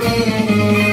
Música